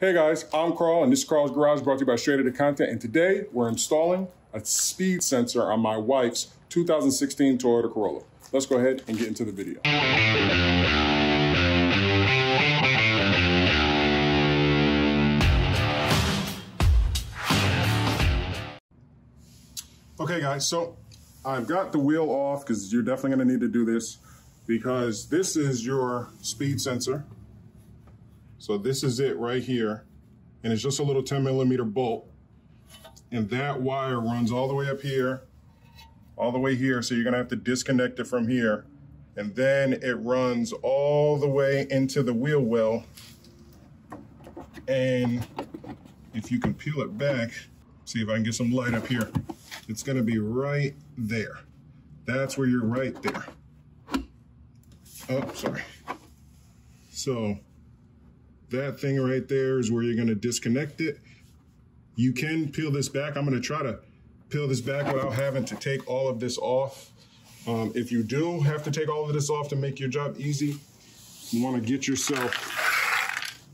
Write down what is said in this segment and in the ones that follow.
Hey guys, I'm Carl, and this is Carl's Garage brought to you by Straight Outta Content. And today we're installing a speed sensor on my wife's 2016 Toyota Corolla. Let's go ahead and get into the video. Okay guys, so I've got the wheel off because you're definitely gonna need to do this because this is your speed sensor. So this is it right here. And it's just a little 10 millimeter bolt. And that wire runs all the way up here, all the way here. So you're gonna have to disconnect it from here. And then it runs all the way into the wheel well. And if you can peel it back, see if I can get some light up here. It's gonna be right there. That's where you're right there. Oh, sorry. So that thing right there is where you're gonna disconnect it. You can peel this back. I'm gonna try to peel this back without having to take all of this off. Um, if you do have to take all of this off to make your job easy, you wanna get yourself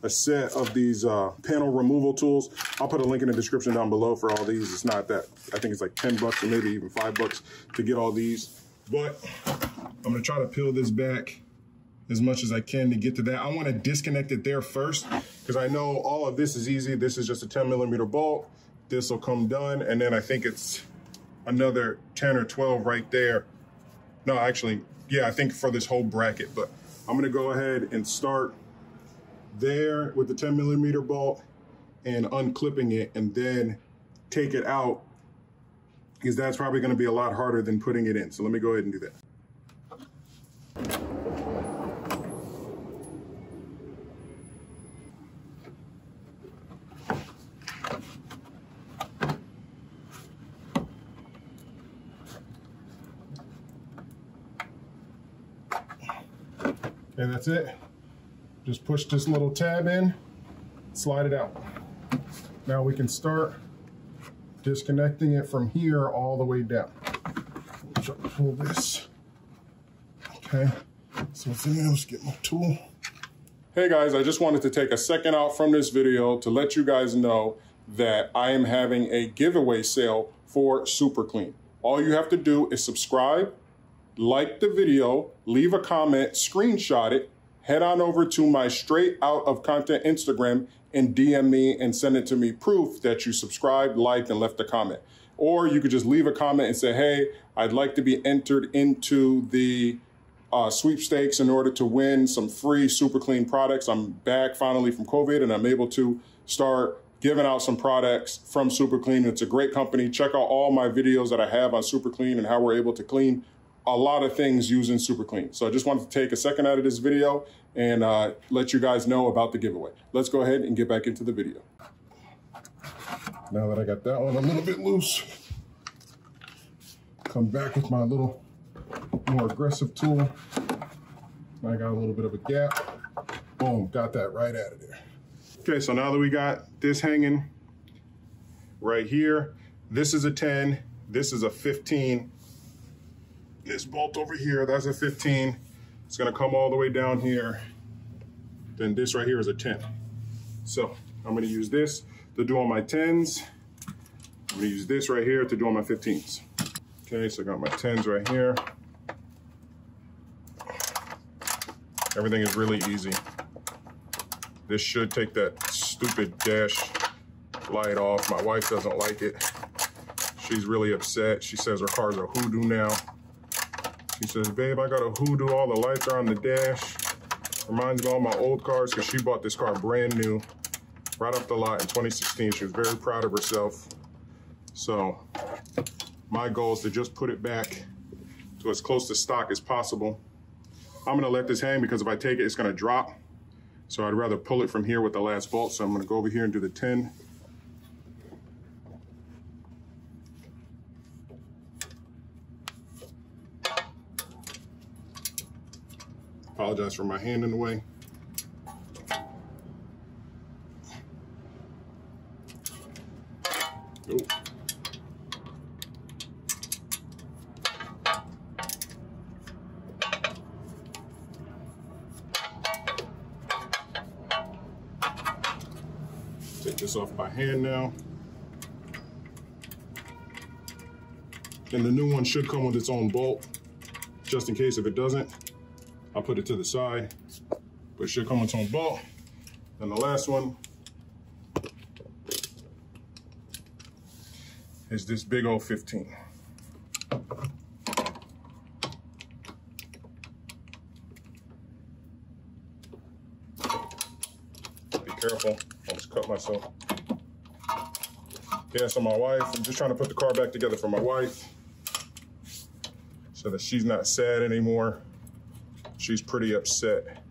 a set of these uh, panel removal tools. I'll put a link in the description down below for all these. It's not that, I think it's like 10 bucks or maybe even five bucks to get all these. But I'm gonna try to peel this back as much as I can to get to that. I wanna disconnect it there first because I know all of this is easy. This is just a 10 millimeter bolt. This will come done. And then I think it's another 10 or 12 right there. No, actually, yeah, I think for this whole bracket, but I'm gonna go ahead and start there with the 10 millimeter bolt and unclipping it and then take it out because that's probably going to be a lot harder than putting it in. So let me go ahead and do that. And that's it. Just push this little tab in, slide it out. Now we can start disconnecting it from here all the way down. Pull this. Okay, so in there? Let's get my tool. Hey guys, I just wanted to take a second out from this video to let you guys know that I am having a giveaway sale for Super Clean. All you have to do is subscribe, like the video, leave a comment, screenshot it, head on over to my Straight Outta Content Instagram and DM me and send it to me proof that you subscribed, liked, and left a comment. Or you could just leave a comment and say, hey, I'd like to be entered into the uh, sweepstakes in order to win some free super clean products. I'm back finally from COVID and I'm able to start giving out some products from Super Clean. It's a great company. Check out all my videos that I have on Super Clean and how we're able to clean a lot of things using Super Clean. So I just wanted to take a second out of this video and uh, let you guys know about the giveaway. Let's go ahead and get back into the video. Now that I got that one a little bit loose, come back with my little more aggressive tool. I got a little bit of a gap. Boom, got that right out of there. Okay, so now that we got this hanging right here, this is a 10, this is a 15, this bolt over here, that's a 15. It's gonna come all the way down here. Then this right here is a 10. So I'm gonna use this to do on my 10s. I'm gonna use this right here to do on my 15s. Okay, so I got my 10s right here. Everything is really easy. This should take that stupid dash light off. My wife doesn't like it. She's really upset. She says her car's a hoodoo now. She says, babe, I got a hoodoo. All the lights are on the dash. Reminds me of all my old cars because she bought this car brand new right off the lot in 2016. She was very proud of herself. So my goal is to just put it back to as close to stock as possible. I'm gonna let this hang because if I take it, it's gonna drop. So I'd rather pull it from here with the last bolt. So I'm gonna go over here and do the 10. Apologize for my hand in the way. Take this off by hand now. And the new one should come with its own bolt, just in case if it doesn't. I'll put it to the side, but it should come with its own. And the last one is this big old 15. Be careful, almost cut myself. Yeah, so my wife, I'm just trying to put the car back together for my wife so that she's not sad anymore. She's pretty upset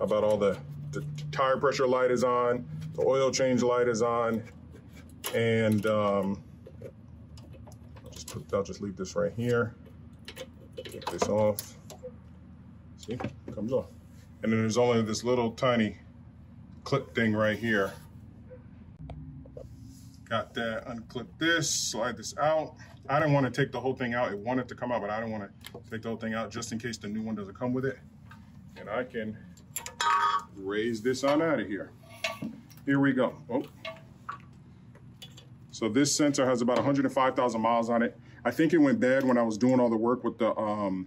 about all the, the tire pressure light is on, the oil change light is on, and um, I'll just put, I'll just leave this right here. Take this off. See, comes off. And then there's only this little tiny clip thing right here. Got that, unclip this, slide this out. I didn't want to take the whole thing out. It wanted to come out, but I didn't want to take the whole thing out just in case the new one doesn't come with it. And I can raise this on out of here. Here we go. Oh. So this sensor has about 105,000 miles on it. I think it went bad when I was doing all the work with the um,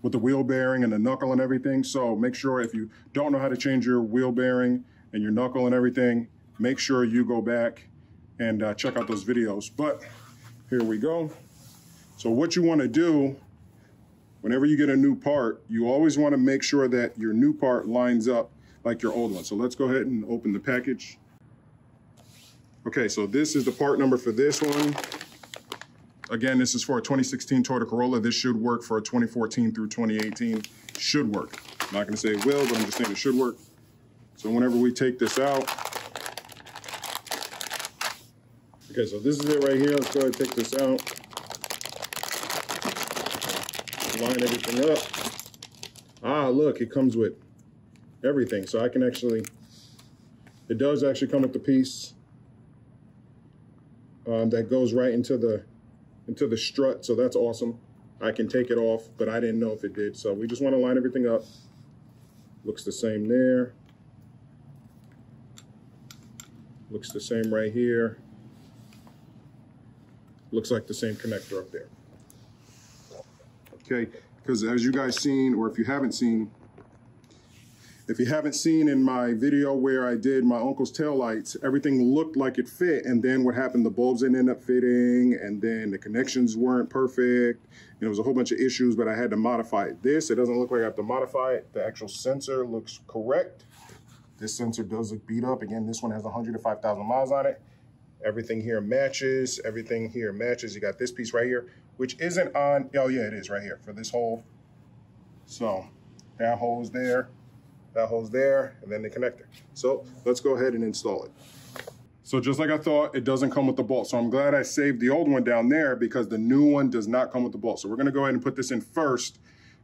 with the wheel bearing and the knuckle and everything. So make sure if you don't know how to change your wheel bearing and your knuckle and everything, make sure you go back and uh, check out those videos. But here we go. So what you want to do whenever you get a new part, you always want to make sure that your new part lines up like your old one. So let's go ahead and open the package. Okay, so this is the part number for this one. Again, this is for a 2016 Toyota Corolla. This should work for a 2014 through 2018. Should work. I'm not gonna say it will, but I'm just saying it should work. So whenever we take this out, okay, so this is it right here. Let's go ahead and take this out. Line everything up. Ah, look, it comes with everything. So I can actually, it does actually come with the piece um, that goes right into the into the strut. So that's awesome. I can take it off, but I didn't know if it did. So we just want to line everything up. Looks the same there. Looks the same right here. Looks like the same connector up there. Okay, because as you guys seen, or if you haven't seen, if you haven't seen in my video where I did my uncle's tail lights, everything looked like it fit. And then what happened, the bulbs didn't end up fitting and then the connections weren't perfect. And it was a whole bunch of issues, but I had to modify it. This, it doesn't look like I have to modify it. The actual sensor looks correct. This sensor does look beat up. Again, this one has 105,000 miles on it. Everything here matches. Everything here matches. You got this piece right here, which isn't on. Oh, yeah, it is right here for this hole. So that hole's there that hole's there, and then the connector. So let's go ahead and install it. So just like I thought, it doesn't come with the bolt. So I'm glad I saved the old one down there because the new one does not come with the bolt. So we're gonna go ahead and put this in first,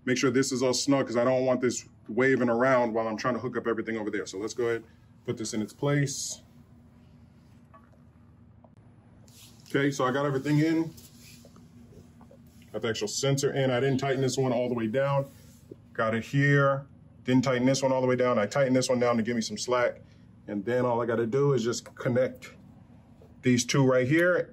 make sure this is all snug because I don't want this waving around while I'm trying to hook up everything over there. So let's go ahead, put this in its place. Okay, so I got everything in. Got the actual sensor in. I didn't tighten this one all the way down. Got it here. Didn't tighten this one all the way down. I tightened this one down to give me some slack. And then all I gotta do is just connect these two right here.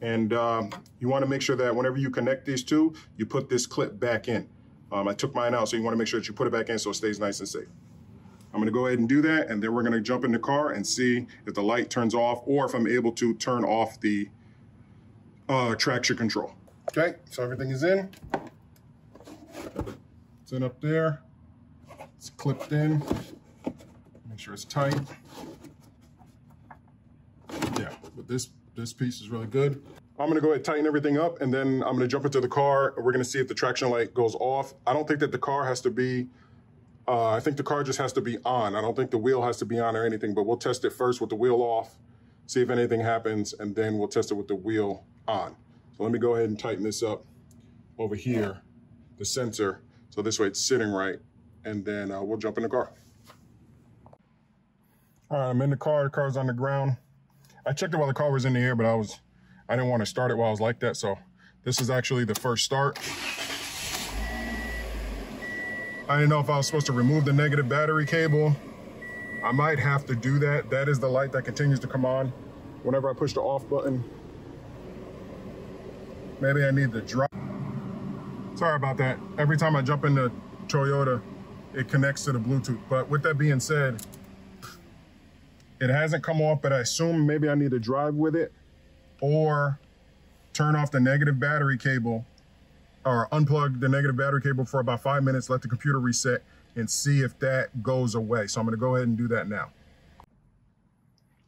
And um, you wanna make sure that whenever you connect these two, you put this clip back in. Um, I took mine out, so you wanna make sure that you put it back in so it stays nice and safe. I'm gonna go ahead and do that, and then we're gonna jump in the car and see if the light turns off or if I'm able to turn off the uh, traction control. Okay, so everything is in. It's in up there. It's clipped in. Make sure it's tight. Yeah, but this, this piece is really good. I'm gonna go ahead and tighten everything up and then I'm gonna jump into the car. We're gonna see if the traction light goes off. I don't think that the car has to be, uh, I think the car just has to be on. I don't think the wheel has to be on or anything, but we'll test it first with the wheel off, see if anything happens, and then we'll test it with the wheel on. So let me go ahead and tighten this up over here, the sensor, so this way it's sitting right and then uh, we'll jump in the car. All right, I'm in the car. The car's on the ground. I checked it while the car was in the air, but I was, I didn't want to start it while I was like that. So this is actually the first start. I didn't know if I was supposed to remove the negative battery cable I might have to do that. That is the light that continues to come on whenever I push the off button. Maybe I need to drop. Sorry about that. Every time I jump into Toyota, it connects to the Bluetooth. But with that being said, it hasn't come off, but I assume maybe I need to drive with it or turn off the negative battery cable or unplug the negative battery cable for about five minutes, let the computer reset and see if that goes away. So I'm gonna go ahead and do that now.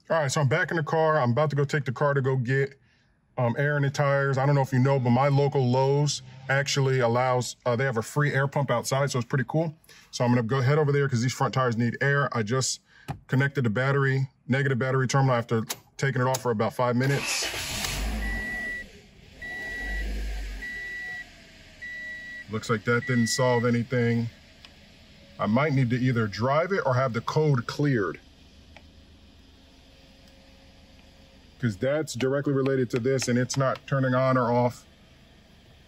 All right, so I'm back in the car. I'm about to go take the car to go get um, air in the tires. I don't know if you know, but my local Lowe's actually allows, uh, they have a free air pump outside, so it's pretty cool. So I'm gonna go head over there because these front tires need air. I just connected the battery, negative battery terminal after taking it off for about five minutes. Looks like that didn't solve anything. I might need to either drive it or have the code cleared. Because that's directly related to this and it's not turning on or off.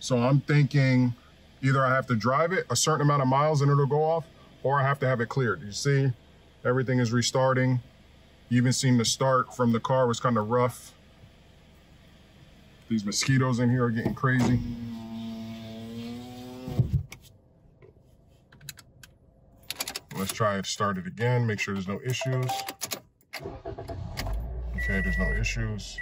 So I'm thinking either I have to drive it a certain amount of miles and it'll go off, or I have to have it cleared. You see, everything is restarting. You even seen the start from the car was kind of rough. These mosquitoes in here are getting crazy. Let's try it, start it again, make sure there's no issues. Okay, there's no issues.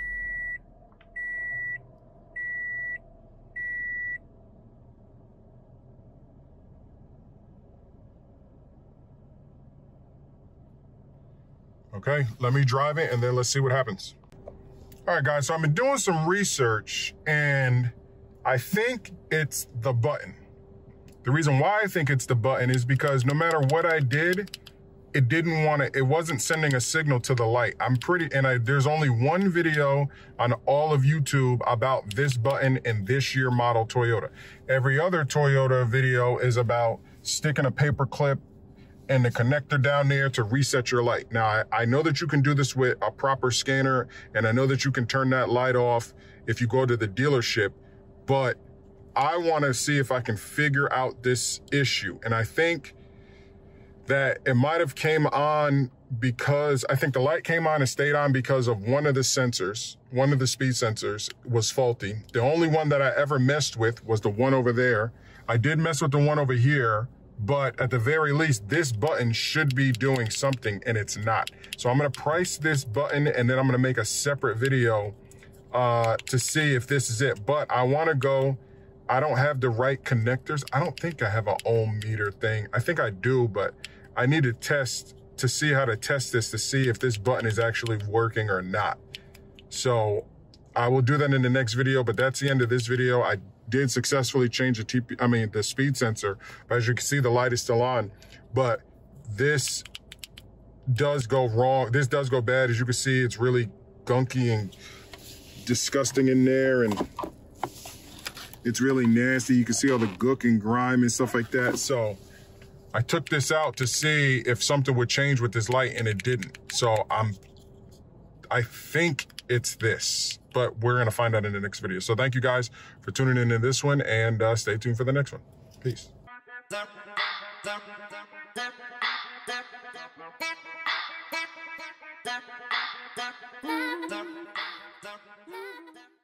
Okay, let me drive it and then let's see what happens. All right, guys, so I've been doing some research and I think it's the button. The reason why I think it's the button is because no matter what I did, it didn't want to, it wasn't sending a signal to the light. I'm pretty, and I, there's only one video on all of YouTube about this button in this year model Toyota. Every other Toyota video is about sticking a paper clip and the connector down there to reset your light. Now, I, I know that you can do this with a proper scanner, and I know that you can turn that light off if you go to the dealership, but I want to see if I can figure out this issue. And I think that it might have came on because I think the light came on and stayed on because of one of the sensors, one of the speed sensors was faulty. The only one that I ever messed with was the one over there. I did mess with the one over here, but at the very least, this button should be doing something and it's not. So I'm gonna price this button and then I'm gonna make a separate video uh, to see if this is it. But I wanna go I don't have the right connectors. I don't think I have an ohm meter thing. I think I do, but I need to test to see how to test this to see if this button is actually working or not. So I will do that in the next video, but that's the end of this video. I did successfully change the TP, I mean, the speed sensor, but as you can see, the light is still on, but this does go wrong. This does go bad. As you can see, it's really gunky and disgusting in there. And it's really nasty. You can see all the gook and grime and stuff like that. So I took this out to see if something would change with this light and it didn't. So I'm, I think it's this, but we're to find out in the next video. So thank you guys for tuning in to this one and uh, stay tuned for the next one. Peace.